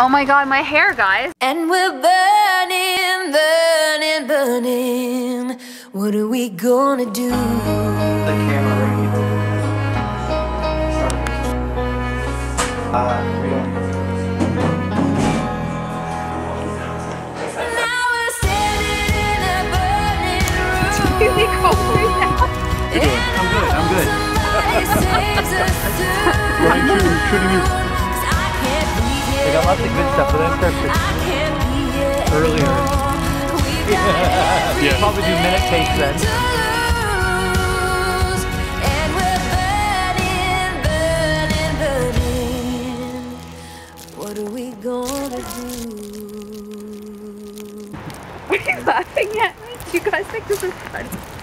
Oh my god, my hair, guys. And we're burning, burning, burning. What are we gonna do? The camera right Uh, we don't. Now we're standing in a burning room. Really cold right now. You're doing. I'm good. I'm good. Somebody saves us soon. Ryan, shooting, shooting you. Lots of good stuff, but that's perfect. I can't be here Earlier. anymore. We've Yeah. Probably do minute takes then. laughing at me? Do you guys think this is funny?